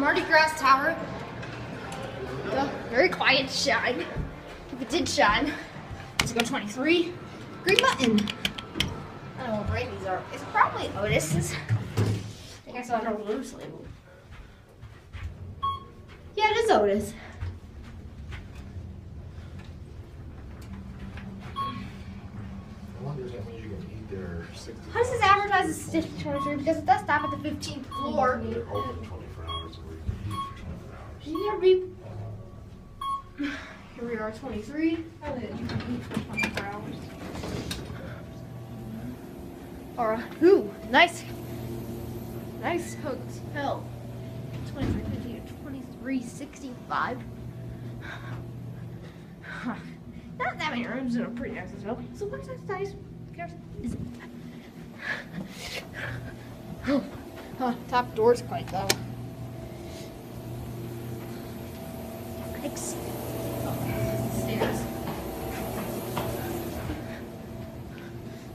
Mardi Gras Tower. Very quiet shine. If it did shine. Let's go 23. Green button. I don't know what brand these are. It's probably Otis's. I think I saw it on a loose label. Yeah, it is Otis. How does this advertise a Stitch 23? Because it does stop at the 15th floor. They're open be? Here we are, 23. Oh, yeah, you can for 24 hours. Or, uh, ooh, nice, nice hotel. 2350 to 2365. Not that many rooms in a pretty nice hotel. So what's that size? Is it? Oh, huh, top door's quite low. Stairs.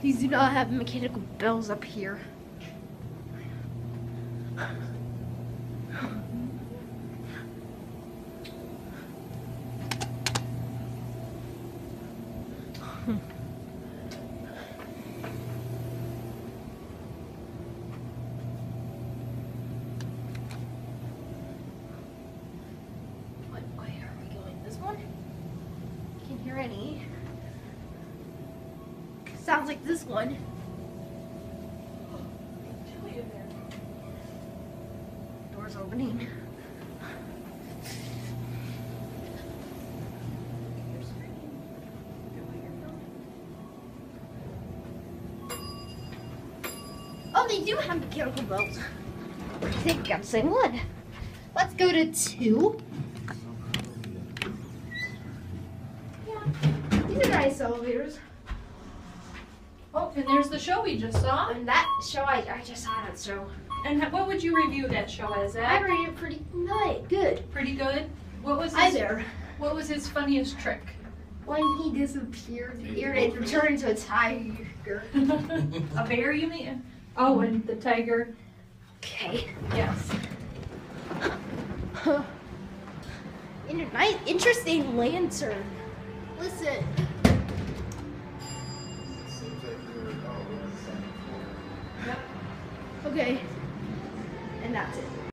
These do not have mechanical bells up here. What way are we going? This one? Can't hear any. Sounds like this one. Doors opening. Oh, they do have mechanical belts. I think the same one. Let's go to two. Yeah, these are elevators. Oh, and there's the show we just saw. And that show, I, I just saw that show. And what would you review that show as? I At? rated it pretty good. Good. Pretty good. What was Hi his, there. What was his funniest trick? When he disappeared, the it turned into a tiger. a bear, you mean? Oh, and the tiger. Okay. Yes. In- a nice, interesting lantern. Listen. Okay. And that's it.